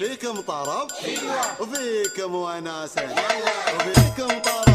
فيكم طرب؟ أيوة. وفيكم وناسة. أيوة. وفيكم طرب.